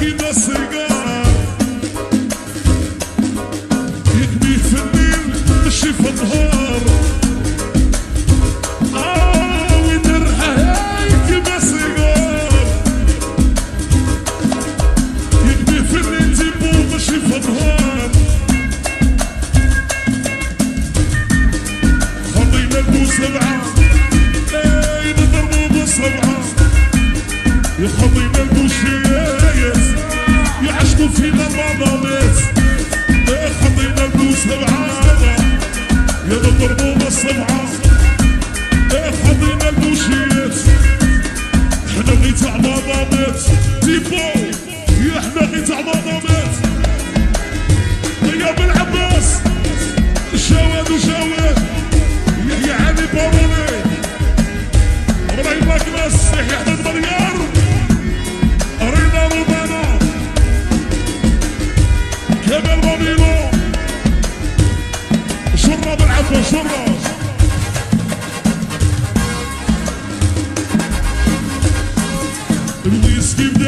كده سيجارة يكمي في النيل مش في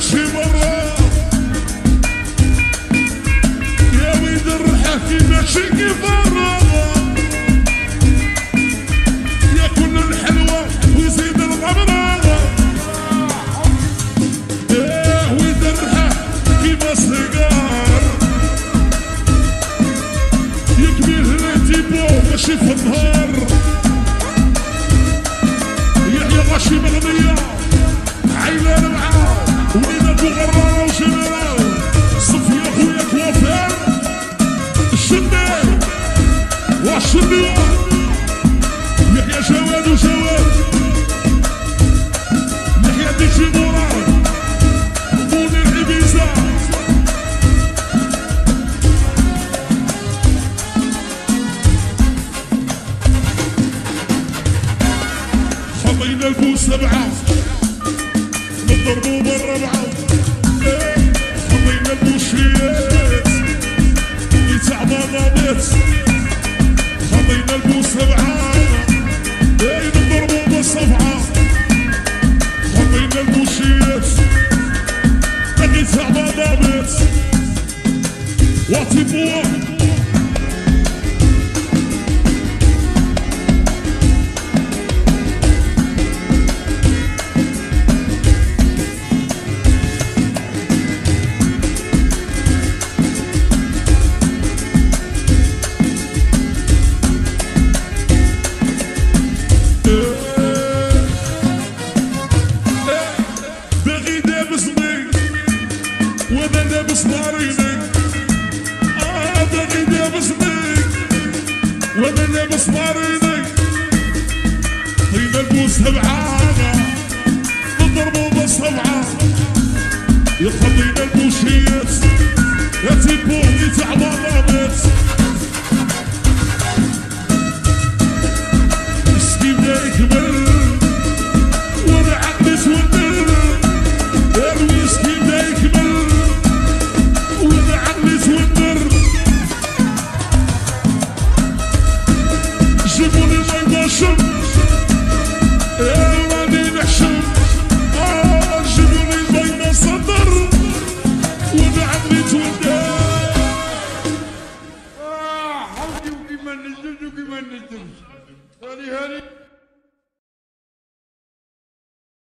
شي مرة. يا ويد الرحافي ماشي كيف يا كل الحلوة ويزيد الغمرة. يا ماشي في النهار يحيى شواد وشواد يحيى دشي مراد مدير عبيسة خطينا البوس سبعة. نضربوا بالربعة مسماريني هيدا البوس بعاد Ready, ready.